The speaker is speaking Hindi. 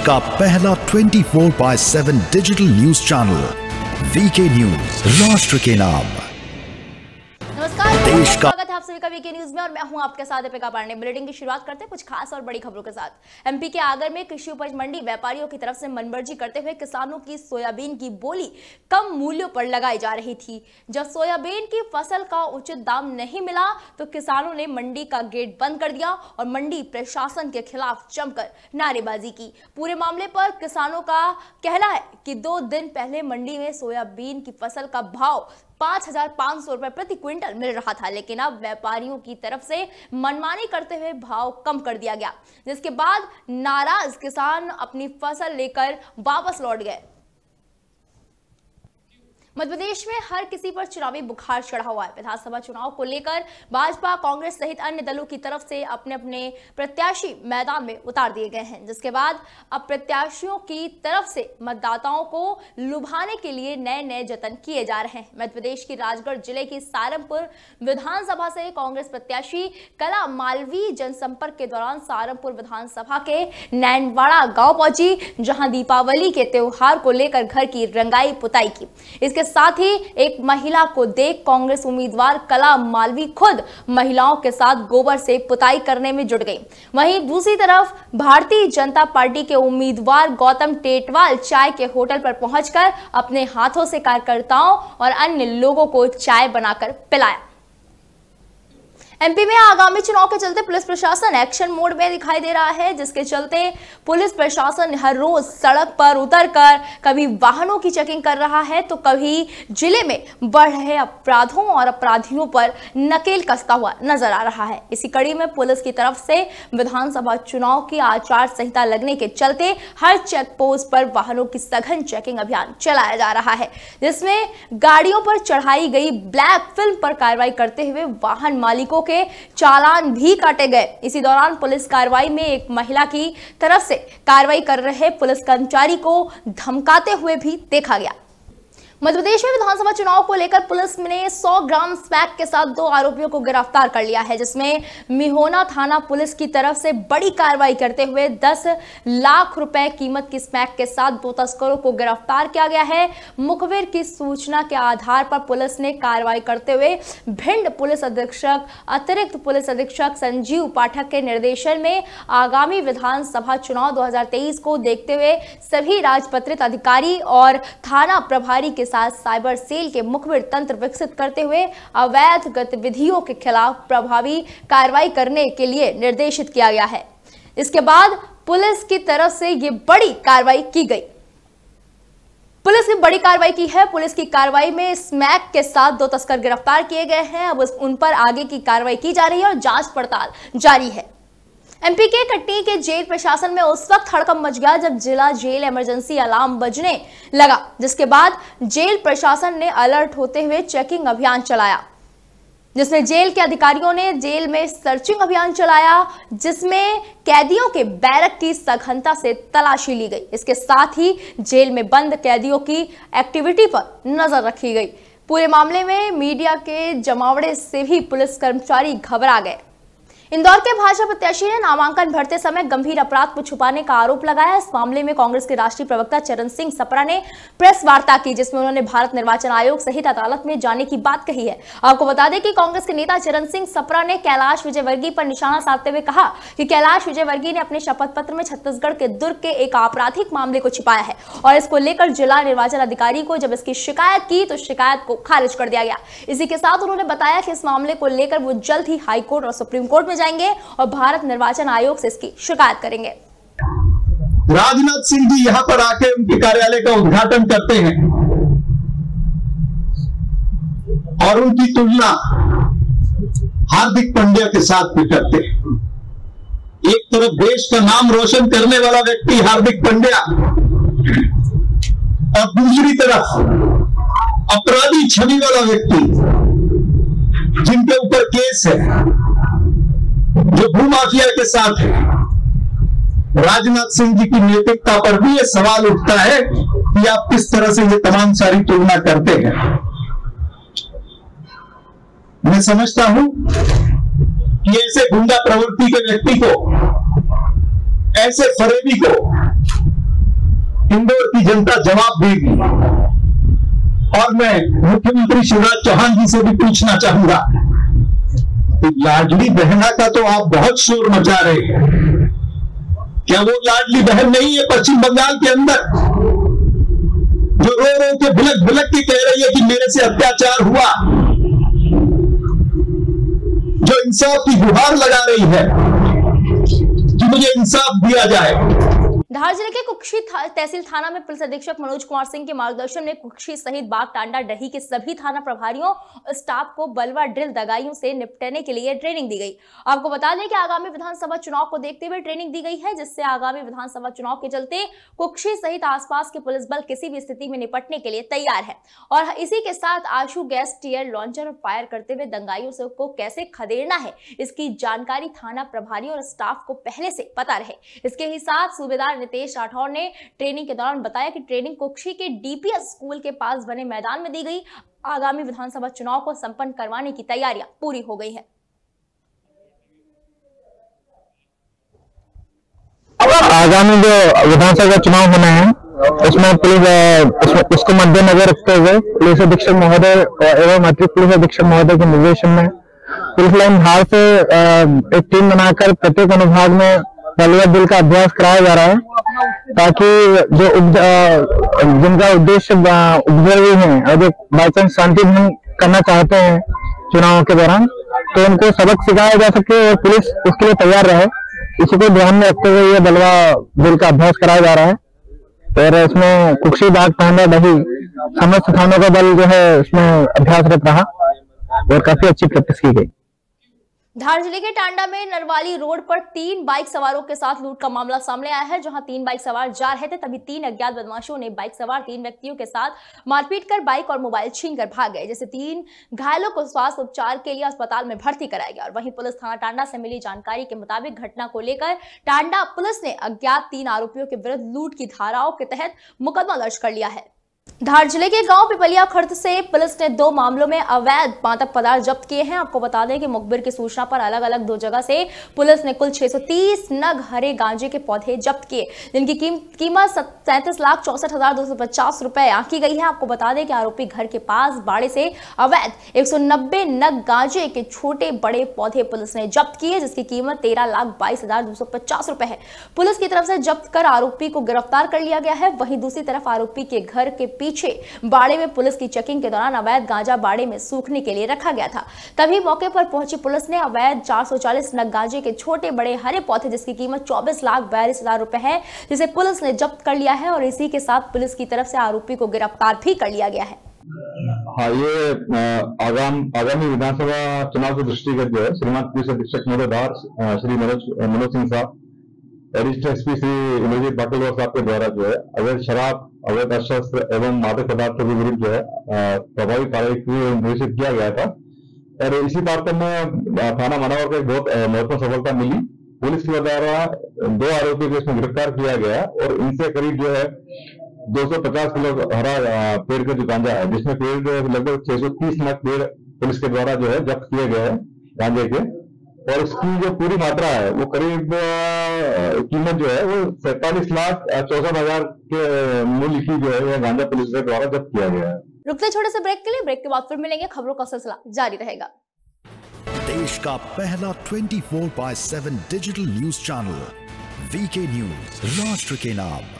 देश का पहला 24 four by seven digital news channel VK news राष्ट्र के नाम। देश का- आप सभी का वीके न्यूज़ में और मैं हूँ आपके साथ दीपिका पांडे। बुलेटिन की शुरुआत करते हैं कुछ खास और बड़ी खबरों के साथ। एमपी के आगर में कृषि उपज मंडी व्यापारियों की तरफ़ से मनमर्जी करते हुए किसानों की सोयाबीन की बोली कम मूल्यों पर लगाई जा रही थी। जब सोयाबीन की फ़सल का उचित दाम नहीं मिला तो किसानों ने मंडी का गेट बंद कर दिया और मंडी प्रशासन के खिलाफ जमकर नारेबाजी की। पूरे मामले पर किसानों का कहना है कि दो दिन पहले मंडी में सोयाबीन की फ़सल का भाव पाँच हज़ार पाँच सौ रुपए प्रति क्विंटल मिल रहा था, लेकिन अब व्यापारियों की तरफ़ से मनमानी करते हुए भाव कम कर दिया गया, जिसके बाद नाराज़ किसान अपनी फ़सल लेकर वापस लौट गए। मध्य प्रदेश में हर किसी पर चुनावी बुखार चढ़ा हुआ है। विधानसभा चुनाव को लेकर भाजपा, कांग्रेस सहित अन्य दलों की तरफ़ से अपने अपने प्रत्याशी मैदान में उतार दिए गए हैं। जिसके बाद अब प्रत्याशियों की तरफ़ से मतदाताओं को लुभाने के लिए नए नए जतन किए जा रहे हैं। मध्य प्रदेश की राजगढ़ ज़िले की सारंगपुर विधानसभा से कांग्रेस प्रत्याशी कला मालवी जनसंपर्क के दौरान सारंगपुर विधानसभा के नैनवाड़ा गाँव पहुँची, जहाँ दीपावली के त्योहार को लेकर घर की रंगाई पुताई की। इसके साथ ही एक महिला को देख कांग्रेस उम्मीदवार कला मालवी खुद महिलाओं के साथ गोबर से पुताई करने में जुट गई। वहीं दूसरी तरफ़, भारतीय जनता पार्टी के उम्मीदवार गौतम टेटवाल चाय के होटल पर पहुंचकर अपने हाथों से कार्यकर्ताओं और अन्य लोगों को चाय बनाकर पिलाया। एमपी में आगामी चुनाव के चलते पुलिस प्रशासन एक्शन मोड में दिखाई दे रहा है, जिसके चलते पुलिस प्रशासन हर रोज सड़क पर उतरकर कभी वाहनों की चेकिंग कर रहा है तो कभी ज़िले में बढ़ रहे अपराधों और अपराधियों पर नकेल कसता हुआ नज़र आ रहा है। इसी कड़ी में पुलिस की तरफ़ से विधानसभा चुनाव की आचार संहिता लगने के चलते हर चेक पोस्ट पर वाहनों की सघन चेकिंग अभियान चलाया जा रहा है, जिसमें गाड़ियों पर चढ़ाई गई ब्लैक फ़िल्म पर कार्रवाई करते हुए वाहन मालिकों के चालान भी काटे गए। इसी दौरान पुलिस कार्रवाई में एक महिला की तरफ़ से कार्रवाई कर रहे पुलिस कर्मचारी को धमकाते हुए भी देखा गया। मध्य प्रदेश में विधानसभा चुनाव को लेकर पुलिस ने 100 ग्राम स्मैक के साथ दो आरोपियों को गिरफ़्तार कर लिया है, जिसमें मिहोना थाना पुलिस की तरफ़ से बड़ी कार्रवाई करते हुए 10 लाख रुपए कीमत की स्मैक के साथ दो तस्करों को गिरफ़्तार किया गया है। मुखबिर की सूचना के आधार पर पुलिस ने कार्रवाई करते हुए भिंड पुलिस अधीक्षक, अतिरिक्त पुलिस अधीक्षक संजीव पाठक के निर्देशन में आगामी विधानसभा चुनाव 2023 को देखते हुए सभी राजपत्रित अधिकारी और थाना प्रभारी के साथ साइबर सेल के मुखबिर तंत्र विकसित करते हुए अवैध गतिविधियों के खिलाफ प्रभावी कार्रवाई करने के लिए निर्देशित किया गया है। इसके बाद पुलिस की तरफ़ से ये बड़ी कार्रवाई की गई। पुलिस ने बड़ी कार्रवाई की है। पुलिस की कार्रवाई में स्मैक के साथ दो तस्कर गिरफ़्तार किए गए हैं। अब उन पर आगे की कार्रवाई की जा रही है और जाँच पड़ताल जारी है। एमपी के कटनी के जेल प्रशासन में उस वक्त हड़कम मच गया जब जिला जेल इमरजेंसी अलार्म बजने लगा, जिसके बाद जेल प्रशासन ने अलर्ट होते हुए चेकिंग अभियान चलाया। जिसमें जेल के अधिकारियों ने जेल में सर्चिंग अभियान चलाया, जिसमें कैदियों के बैरक की सघनता से तलाशी ली गई। इसके साथ ही जेल में बंद कैदियों की एक्टिविटी पर नज़र रखी गई। पूरे मामले में मीडिया के जमावड़े से भी पुलिस कर्मचारी घबरा गए। इंदौर के भाजपा प्रत्याशी ने नामांकन भरते समय गंभीर अपराध को छुपाने का आरोप लगाया। इस मामले में कांग्रेस के राष्ट्रीय प्रवक्ता चरण सिंह सपरा ने प्रेस वार्ता की, जिसमें उन्होंने भारत निर्वाचन आयोग सहित अदालत में जाने की बात कही है। आपको बता दें कि कांग्रेस के नेता चरण सिंह सपरा ने कैलाश विजयवर्गीय पर निशाना साधते हुए कहा कि कैलाश विजयवर्गीय ने अपने शपथ पत्र में छत्तीसगढ़ के दुर्ग के एक आपराधिक मामले को छिपाया है और इसको लेकर जिला निर्वाचन अधिकारी को जब इसकी शिकायत की तो शिकायत को खारिज कर दिया गया। इसी के साथ उन्होंने बताया कि इस मामले को लेकर वो जल्द ही हाईकोर्ट और सुप्रीम कोर्ट में जाएँगे और भारत निर्वाचन आयोग से इसकी शिकायत करेंगे। राजनाथ सिंह जी यहाँ पर आके उनके कार्यालय का उद्घाटन करते हैं। और उनकी तुलना हार्दिक पांड्या के साथ भी करते हैं। एक तरफ़ देश का नाम रोशन करने वाला व्यक्ति हार्दिक पांड्या, और दूसरी तरफ़ अपराधी छवि वाला व्यक्ति, जिनके ऊपर केस है। जो भूमाफिया के साथ है। राजनाथ सिंह जी की नैतिकता पर भी ये सवाल उठता है कि आप किस तरह से ये तमाम सारी तुलना करते हैं। मैं समझता हूँ कि ऐसे गुंडा प्रवृत्ति के व्यक्ति को, ऐसे फरेबी को इंदौर की जनता जवाब देगी। और मैं मुख्यमंत्री शिवराज चौहान जी से भी पूछना चाहूँगा लाडली बहना का तो आप बहुत शोर मचा रहे हैं। क्या वो लाडली बहन नहीं है पश्चिम बंगाल के अंदर? जो रो रो के बिलक बिलक के कह रही है कि मेरे से अत्याचार हुआ। जो इंसाफ की गुहार लगा रही है कि मुझे इंसाफ दिया जाए। धार ज़िले के कुक्षी तहसील थाना में पुलिस अधीक्षक मनोज कुमार सिंह के मार्गदर्शन में कुक्षी सहित बाग टांडा डही के सभी थाना प्रभारियों, स्टाफ को बलवा ड्रिल दगाइयों से निपटने के लिए ट्रेनिंग दी गई। आपको बता दें कि आगामी विधानसभा चुनाव को देखते हुए ट्रेनिंग दी गई है, जिससे आगामी विधानसभा चुनाव के चलते कुक्षी सहित आसपास के पुलिस बल किसी भी स्थिति में निपटने के लिए तैयार है। और इसी के साथ आशु गैस टीयर लॉन्चर और फायर करते हुए दंगाइयों से को कैसे खदेड़ना है, इसकी जानकारी थाना प्रभारी और स्टाफ को पहले से पता रहे। इसके ही साथ सूबेदार नितेश राठौर ने ट्रेनिंग के दौरान बताया कि ट्रेनिंग कुक्षी के डीपीएस स्कूल के पास बने मैदान में दी गई। आगामी विधानसभा चुनाव को संपन्न करवाने की तैयारियाँ पूरी हो गई है। आगामी जो विधानसभा चुनाव होना है, उसमें पुलिस उसको मद्देनजर रखते हुए पुलिस अधीक्षक महोदय एवं अतिरिक्त पुलिस अधीक्षक महोदय के निर्देशन में पुलिस लाइन हार से एक टीम बनाकर प्रत्येक अनुभाग में बलुआ बिल का अभ्यास कराया जा रहा है ताकि जो जिनका उद्देश्य उपद्रवी है, और जो बाईचांस शांति भंग करना चाहते हैं चुनाव के दौरान तो उनको सबक सिखाया जा सके और पुलिस उसके लिए तैयार रहे। इसी को ध्यान में रखते हुए ये बलवा बिल का अभ्यास कराया जा रहा है। और इसमें कुक्षी बाग पांडा दही समस्त थानों का बल जो है इसमें अभ्यासरत रहा और काफ़ी अच्छी प्रैक्टिस की गई। धार ज़िले के टांडा में नरवाली रोड पर तीन बाइक सवारों के साथ लूट का मामला सामने आया है, जहाँ तीन बाइक सवार जा रहे थे, तभी तीन अज्ञात बदमाशों ने बाइक सवार तीन व्यक्तियों के साथ मारपीट कर बाइक और मोबाइल छीन कर भाग गए जैसे तीन घायलों को स्वास्थ्य उपचार के लिए अस्पताल में भर्ती कराया गया, और वहीं पुलिस थाना टांडा से मिली जानकारी के मुताबिक घटना को लेकर टांडा पुलिस ने अज्ञात तीन आरोपियों के विरुद्ध लूट की धाराओं के तहत मुकदमा दर्ज कर लिया है। धार ज़िले के गाँव पिपलिया खर्द से पुलिस ने दो मामलों में अवैध मादक पदार्थ जब्त किए हैं। आपको बता दें कि मुखबिर की सूचना पर अलग अलग दो जगह से पुलिस ने कुल 630 नग हरे गांजे के पौधे जब्त किए, जिनकी कीमत सैंतीस लाख चौसठ हज़ार दो सौ पचास रुपए आंकी गई है। आपको बता दें कि आरोपी घर के पास बाड़े से अवैध एक सौ नब्बे नग गांजे के छोटे बड़े पौधे पुलिस ने जब्त किए, जिसकी कीमत तेरह लाख बाईस हज़ार दो सौ पचास रुपए है। पुलिस की तरफ़ से जब्त कर आरोपी को गिरफ़्तार कर लिया गया है। वहीं दूसरी तरफ़ आरोपी के घर के पीछे बाड़े में पुलिस की चेकिंग के दौरान अवैध गांजा बाड़े में सूखने के लिए रखा गया था। तभी मौके पर पहुँची पुलिस ने अवैध 440 नग गांजे के छोटे बड़े हरे पौधे जिसकी कीमत चौबीस लाख बयालीस हज़ार रुपए है, जिसे पुलिस ने जब्त कर लिया है और इसी के साथ पुलिस की तरफ़ से आरोपी को गिरफ़्तार भी कर लिया गया है। हाँ ये आगाम, आगामी विधानसभा चुनाव के दृष्टिगत जो है श्रीमान पुलिस अधीक्षक महोदय श्री मनोज मनोज सिंह साहब वरिष्ठ एसपी श्री पाटिल साहब के द्वारा जो है, अवैध शराब, अवैध शस्त्र एवं मादक पदार्थों के विरुद्ध जो है प्रभावी कार्रवाई किया गया था। और इसी बात में थाना मनावर को एक बहुत महत्वपूर्ण सफलता मिली। पुलिस के द्वारा दो आरोपी को इसमें गिरफ़्तार किया गया और इनसे करीब जो है 250 किलो हरा पेड़ का जो गांजा है, जिसमें पेड़ लगभग 630 लाख पेड़ पुलिस के द्वारा जो है जब्त किए गए हैं गांजे के। और इसकी जो पूरी मात्रा है वो करीब कीमत जो है वो सैतालीस लाख चौसठ हज़ार के मूल्य की जो है गांजा पुलिस के द्वारा जब्त किया गया है। रुकते छोटे से ब्रेक के लिए। ब्रेक के बाद फिर मिलेंगे। खबरों का सिलसिला जारी रहेगा। देश का पहला 24 by 7 digital news channel VK news राष्ट्र के नाम।